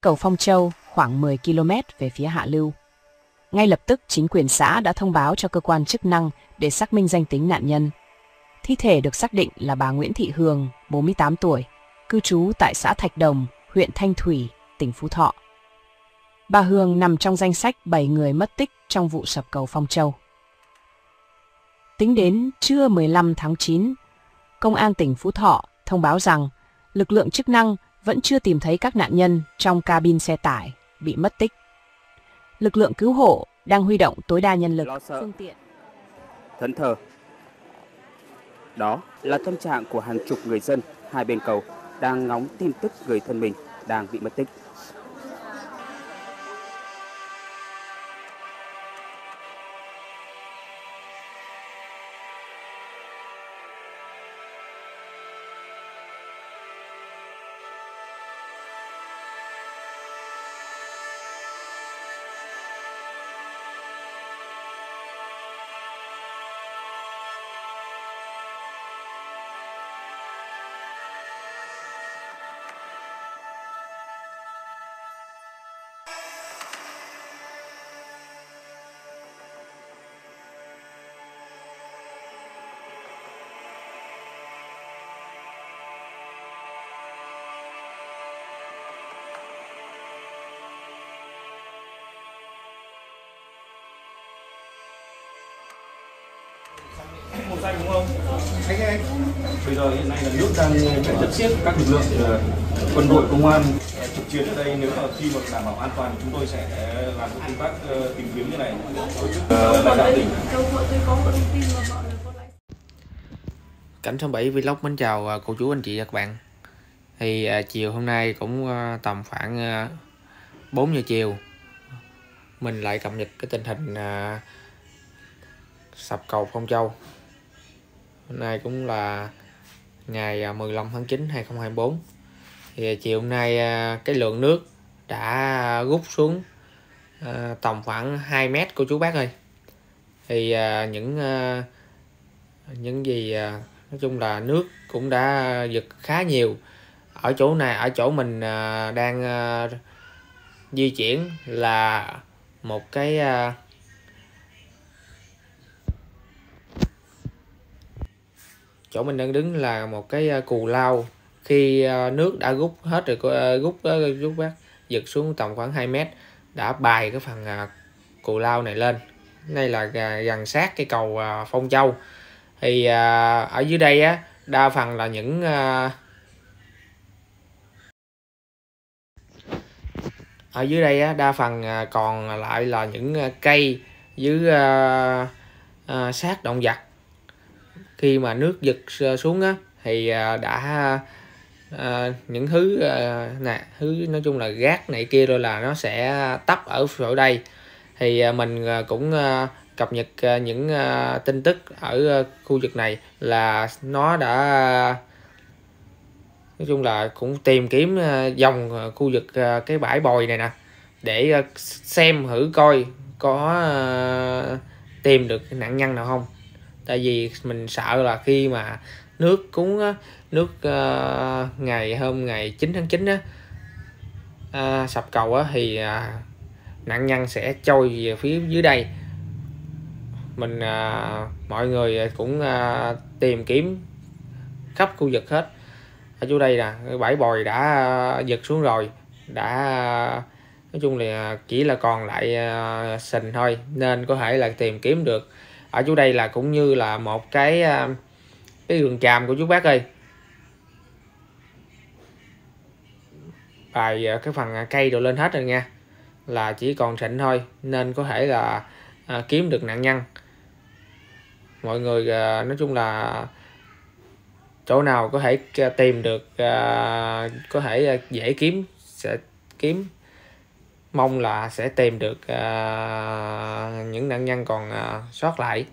cầu Phong Châu khoảng 10 km về phía hạ lưu. Ngay lập tức chính quyền xã đã thông báo cho cơ quan chức năng để xác minh danh tính nạn nhân. Thi thể được xác định là bà Nguyễn Thị Hường, 48 tuổi, cư trú tại xã Thạch Đồng, huyện Thanh Thủy, tỉnh Phú Thọ. Bà Hương nằm trong danh sách 7 người mất tích trong vụ sập cầu Phong Châu. Tính đến trưa 15 tháng 9, Công an tỉnh Phú Thọ thông báo rằng lực lượng chức năng vẫn chưa tìm thấy các nạn nhân trong cabin xe tải bị mất tích. Lực lượng cứu hộ đang huy động tối đa nhân lực, phương tiện. Thẫn thờ. Đó là tâm trạng của hàng chục người dân hai bên cầu đang ngóng tin tức người thân mình đang bị mất tích. Màu xanh đúng không? Anh ơi, bây giờ hiện nay là nước đang phải rất siết. Các lực lượng ờ, quân đội công an ờ, trực chiến ở đây. Nếu mà khi mà đảm bảo an toàn chúng tôi sẽ làm công tác ờ, tìm kiếm như này. Tổ chức lãnh đạo tỉnh Cảnh số 7 Vlog mến chào cô chú anh chị và các bạn. Thì à, chiều hôm nay cũng à, tầm khoảng à, 4 giờ chiều Mình lại cập nhật cái tình hình à, sập cầu Phong Châu. Hôm nay cũng là ngày à, 15 tháng 9 2024 thì à, chiều hôm nay à, cái lượng nước đã rút xuống tầm khoảng 2 mét của chú bác ơi. Thì những những gì nói chung là nước cũng đã giật khá nhiều. Ở chỗ này, ở chỗ mình đang di chuyển là một cái chỗ mình đang đứng là một cái à, cù lao. Khi à, nước đã rút hết rồi à, rút rút bác giật xuống tầm khoảng 2 mét, đã bài cái phần cù lao này lên. Đây là gần sát cái cầu phong châu. Thì ở dưới đây á, đa phần là những ở dưới đây á, đa phần còn lại là những cây dưới sát động vật khi mà nước giật ờ, xuống á thì ờ, đã à, những thứ à, nè thứ nói chung là gác này kia rồi là nó sẽ tấp ở chỗ đây. Thì mình cũng à, cập nhật những à, tin tức ở khu vực này là nó đã nói chung là cũng tìm kiếm dòng khu vực cái bãi bồi này nè để xem thử coi có tìm được nạn nhân nào không tại vì mình sợ là khi mà nước cúng á, nước uh, ngày hôm ngày 9 tháng 9 á uh, sập cầu á thì uh, nạn nhân sẽ trôi về phía dưới đây. Mình uh, mọi người cũng uh, tìm kiếm khắp khu vực hết. Ở chỗ đây nè bãi bồi đã uh, giật xuống rồi đã uh, nói chung là chỉ là còn lại uh, sình thôi nên có thể là tìm kiếm được ở chỗ đây là cũng như là một cái à, cái đường tràm của chú bác ơi. Bài à, cái phần à, cây đồ lên hết rồi nha. Là chỉ còn sịnh thôi nên có thể là à, kiếm được nạn nhân. Mọi người à, nói chung là chỗ nào có thể tìm được à, có thể dễ kiếm sẽ kiếm mong là sẽ tìm được uh, những nạn nhân còn uh, sót lại.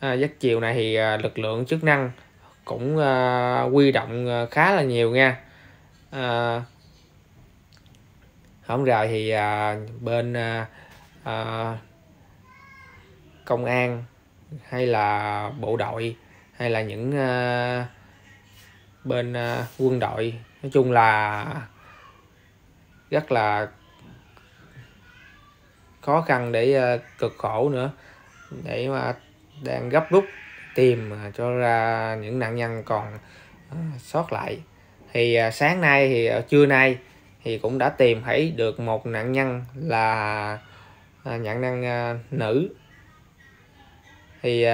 À, giấc chiều này thì uh, lực lượng chức năng cũng uh, quy động uh, khá là nhiều nha. Uh, hôm rồi thì uh, bên uh, uh, công an hay là bộ đội hay là những uh, bên uh, quân đội nói chung là rất là khó khăn để ờ, cực khổ nữa. Để mà đang gấp rút tìm ờ, cho ra những nạn nhân còn ờ, sót lại. Thì sáng nay thì trưa nay thì cũng đã tìm thấy được một nạn nhân là nạn nhân nữ. Thì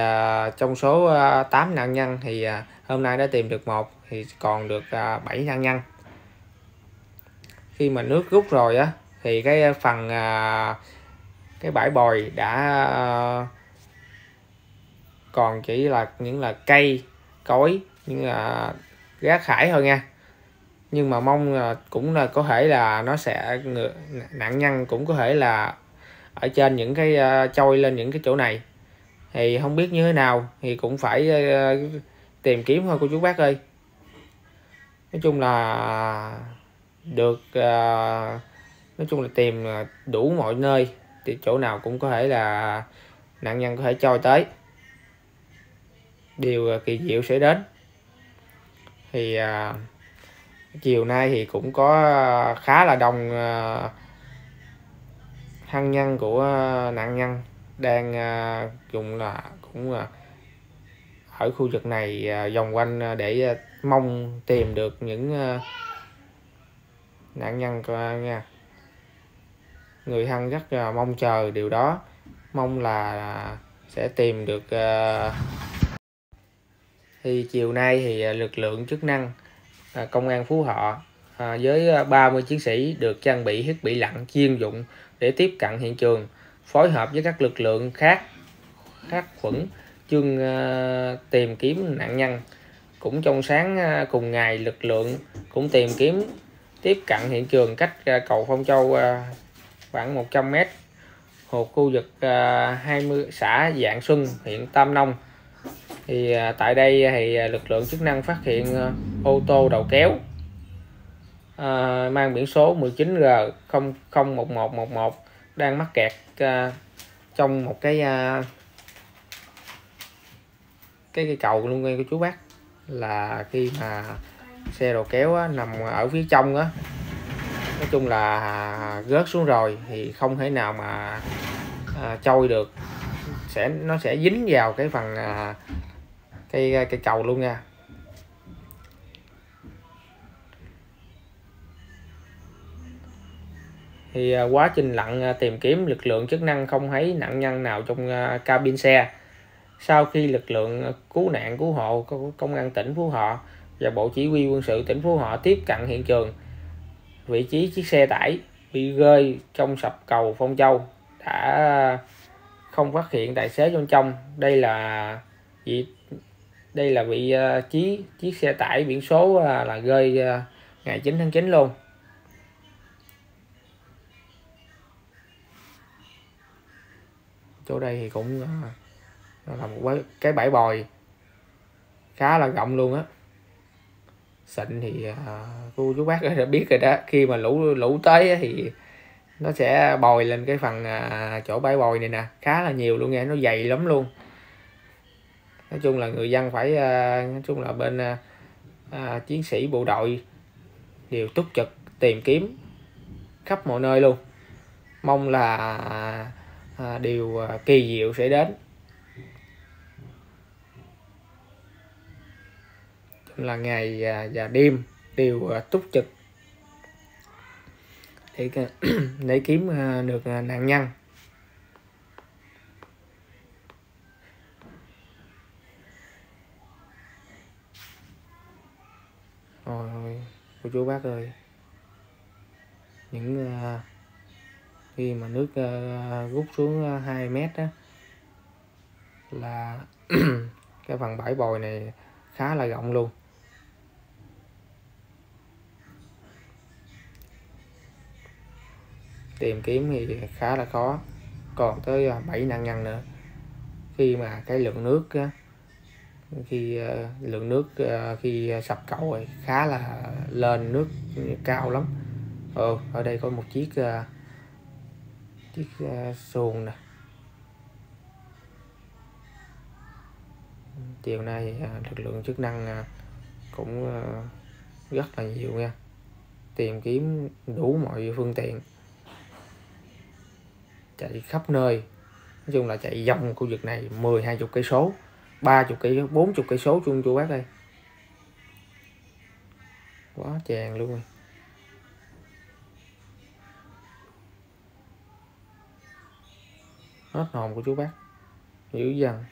trong số 8 nạn nhân thì hôm nay đã tìm được một, thì còn được 7 nạn nhân khi mà nước rút rồi á thì cái phần à, cái bãi bồi đã à, còn chỉ là những là cây cối những là rác thải thôi nha. Nhưng mà mong là cũng là có thể là nó sẽ nạn nhân cũng có thể là ở trên những cái uh, trôi lên những cái chỗ này. Thì không biết như thế nào thì cũng phải uh, tìm kiếm thôi cô chú bác ơi. Nói chung là được uh, nói chung là tìm à, đủ mọi nơi thì chỗ nào cũng có thể là nạn nhân có thể trôi tới. Điều à, kỳ diệu sẽ đến. Thì uh, chiều nay thì cũng có khá là đông uh, thân nhân của nạn nhân đang uh, dùng là cũng uh, ở khu vực này uh, vòng quanh để uh, mong tìm được những uh, nạn nhân nha. Người thân rất à, mong chờ điều đó. Mong là sẽ tìm được à, thì chiều nay thì à, lực lượng chức năng công an Phú Thọ với 30 chiến sĩ được trang bị thiết bị lặn chuyên dụng để tiếp cận hiện trường, phối hợp với các lực lượng khác khác khuẩn chương tìm kiếm nạn nhân. Cũng trong sáng cùng ngày, lực lượng cũng tìm kiếm tiếp cận hiện trường cách à, cầu Phong Châu à, khoảng 100 m thuộc khu vực à, 20 xã Dạng Xuân, huyện Tam Nông. Thì tại đây thì lực lượng chức năng phát hiện ô tô đầu kéo mang biển số 19G 001111 đang mắc kẹt trong một cái cái cây cầu luôn, nghe của chú bác. Là khi mà xe đầu kéo á, nằm ở phía trong á. Nói chung là rớt xuống rồi thì không thể nào mà à, trôi được. Sẽ nó sẽ dính vào cái phần à, cây à, cây cầu luôn nha. Thì à, quá trình lặn à, tìm kiếm lực lượng chức năng không thấy nạn nhân nào trong à, cabin xe. Sau khi lực lượng cứu nạn cứu hộ của công an tỉnh Phú Thọ và bộ chỉ huy quân sự tỉnh Phú Thọ tiếp cận hiện trường. Vị trí chiếc xe tải bị rơi trong sập cầu Phong Châu đã không phát hiện tài xế bên trong. Đây là vị, đây là vị ờ, trí, chiếc xe tải biển số ờ, là rơi ờ, ngày 9 tháng 9 luôn. Chỗ đây thì cũng là một cái bãi bồi khá là rộng luôn á xịn thì à, cô chú bác đã biết rồi đó. Khi mà lũ lũ tới thì nó sẽ bồi lên cái phần à, chỗ bãi bồi này nè khá là nhiều luôn nghe nó dày lắm luôn. Nói chung là người dân phải à, nói chung là bên chiến sĩ bộ đội đều túc trực tìm kiếm khắp mọi nơi luôn. Mong là à, điều kỳ diệu sẽ đến. Là ngày à, và đêm đều à, túc trực để để kiếm à, được nạn nhân. Ôi cô chú bác ơi. Những uh, khi mà nước uh, rút xuống 2 mét đó là cái phần bãi bồi này khá là rộng luôn. Tìm kiếm thì khá là khó. Còn tới à, 7 nạn nhân nữa. Khi mà cái lượng nước khi à, lượng nước à, khi sập cầu rồi khá là lên nước cao lắm. Ừ, ở đây có một chiếc chiếc xuồng nè. Chiều nay lực lượng chức năng cũng rất là nhiều nha. Tìm kiếm đủ mọi phương tiện chạy khắp nơi. Nói chung là chạy vòng khu vực này 10 20 cây số 30 cây 40 cây số chung chú bác đây quá chèn luôn rồi. Hết hồn của chú bác. Dữ dằn.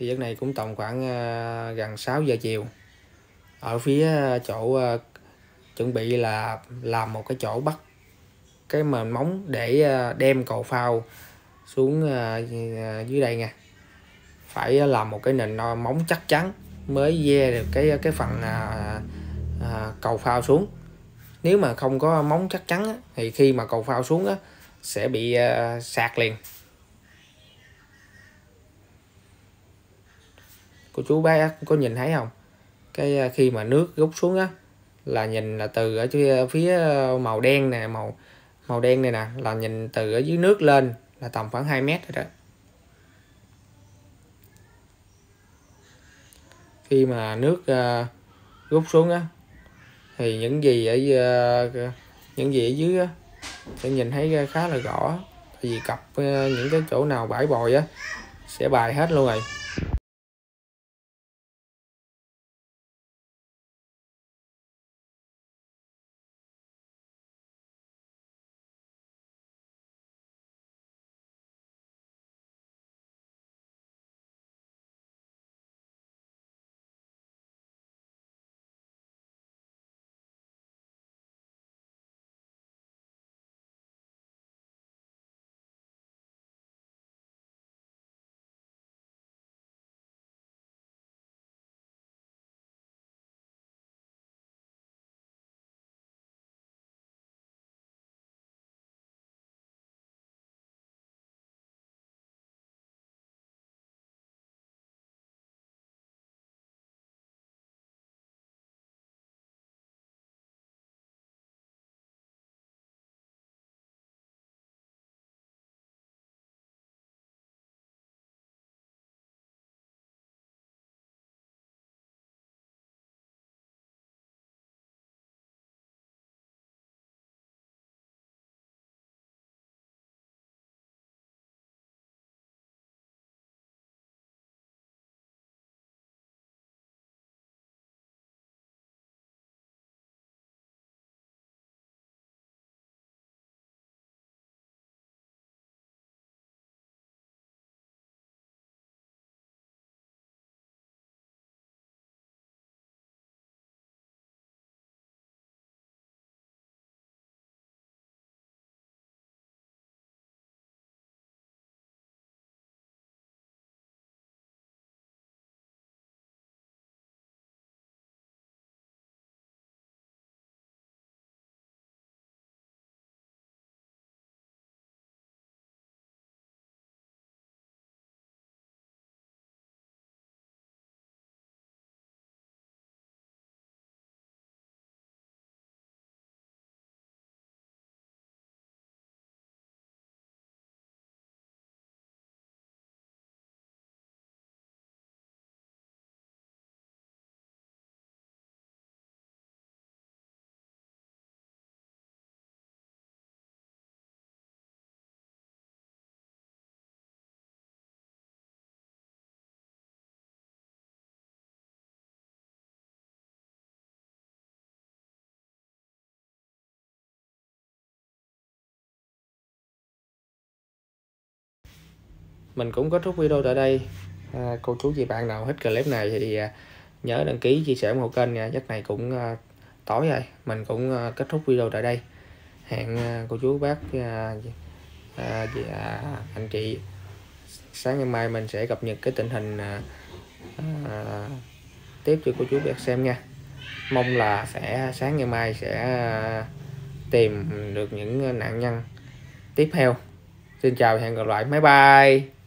Thì giấc này cũng tầm khoảng ờ, gần 6 giờ chiều. Ở phía ờ, chỗ ờ, chuẩn bị là làm một cái chỗ bắt cái mền móng để đem cầu phao xuống dưới đây nha. Phải làm một cái nền móng chắc chắn mới ve được cái cái phần cầu phao xuống. Nếu mà không có móng chắc chắn á, thì khi mà cầu phao xuống á, sẽ bị uh, sạc liền. Cô chú bác có nhìn thấy không? Cái à, khi mà nước rút xuống á là nhìn là từ ở à, phía màu đen nè màu màu đen này nè là nhìn từ ở dưới nước lên là tầm khoảng 2 mét rồi đó. Khi mà nước uh, rút xuống á thì những gì ở uh, những gì ở dưới á sẽ nhìn thấy khá là rõ. Vì cặp uh, những cái chỗ nào bãi bồi á sẽ bài hết luôn rồi. Mình cũng kết thúc video tại đây. À, cô chú chị bạn nào thích clip này thì à, nhớ đăng ký chia sẻ ủng hộ kênh nha. Chắc này cũng à, tối rồi. Mình cũng à, kết thúc video tại đây. Hẹn à, cô chú bác à, à, dạ, à, anh chị. Sáng ngày mai mình sẽ cập nhật cái tình hình à, à, tiếp cho cô chú bác xem nha. Mong là sẽ sáng ngày mai sẽ à, tìm được những à, nạn nhân tiếp theo. Xin chào hẹn gặp lại. Bye bye.